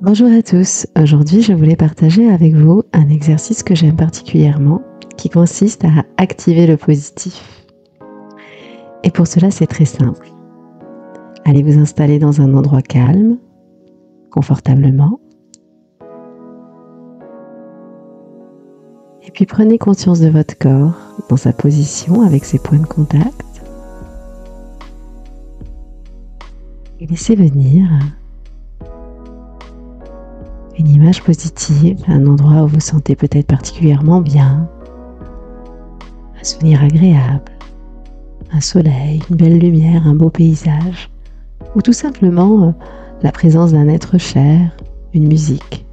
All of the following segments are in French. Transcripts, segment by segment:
Bonjour à tous, aujourd'hui je voulais partager avec vous un exercice que j'aime particulièrement qui consiste à activer le positif. Et pour cela c'est très simple. Allez vous installer dans un endroit calme, confortablement. Et puis prenez conscience de votre corps dans sa position avec ses points de contact. Et laissez venir une image positive, un endroit où vous sentez peut-être particulièrement bien, un souvenir agréable, un soleil, une belle lumière, un beau paysage, ou tout simplement euh, la présence d'un être cher, une musique.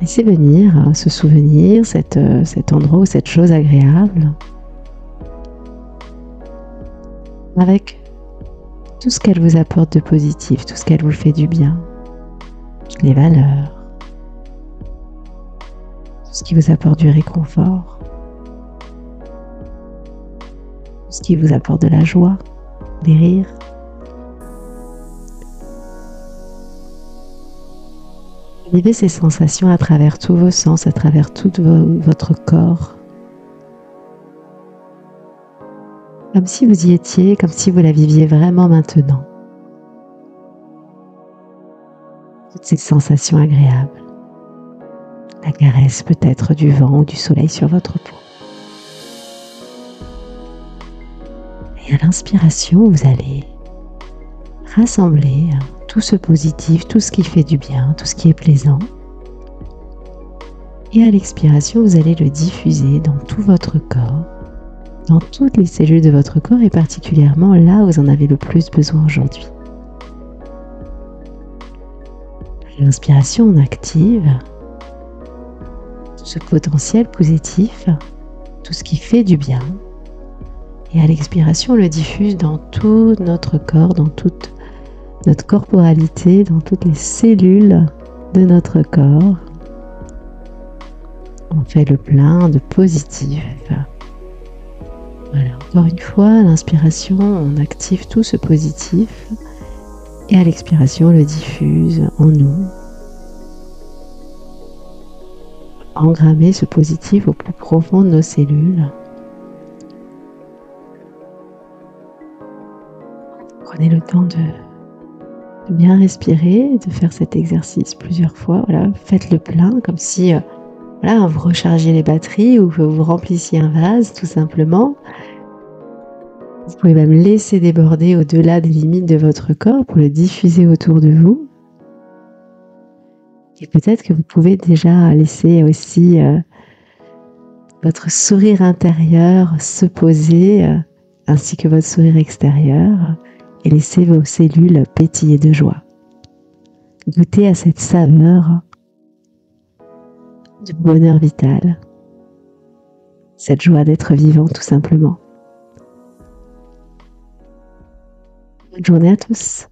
Laissez venir euh, ce souvenir, euh, cet endroit ou cette chose agréable. Avec tout ce qu'elle vous apporte de positif, tout ce qu'elle vous fait du bien, les valeurs, tout ce qui vous apporte du réconfort, tout ce qui vous apporte de la joie, des rires. Vivez ces sensations à travers tous vos sens, à travers tout votre corps. Comme si vous y étiez, comme si vous la viviez vraiment maintenant. Toutes ces sensations agréables. La caresse peut-être du vent ou du soleil sur votre peau. Et à l'inspiration, vous allez rassembler tout ce positif, tout ce qui fait du bien, tout ce qui est plaisant. Et à l'expiration, vous allez le diffuser dans tout votre corps dans toutes les cellules de votre corps et particulièrement là où vous en avez le plus besoin aujourd'hui. L'inspiration, on active ce potentiel positif, tout ce qui fait du bien. Et à l'expiration, on le diffuse dans tout notre corps, dans toute notre corporalité, dans toutes les cellules de notre corps. On fait le plein de positif. Encore une fois, à l'inspiration, on active tout ce positif et à l'expiration, on le diffuse en nous. Engrammer ce positif au plus profond de nos cellules. Prenez le temps de, bien respirer, de faire cet exercice plusieurs fois. Voilà, faites le plein comme si euh, voilà, vous rechargez les batteries ou que vous remplissiez un vase tout simplement. Vous pouvez même laisser déborder au-delà des limites de votre corps pour le diffuser autour de vous. Et peut-être que vous pouvez déjà laisser aussi euh, votre sourire intérieur se poser euh, ainsi que votre sourire extérieur et laisser vos cellules pétiller de joie. Goûtez à cette saveur du bonheur vital, cette joie d'être vivant tout simplement. Bonne journée à tous.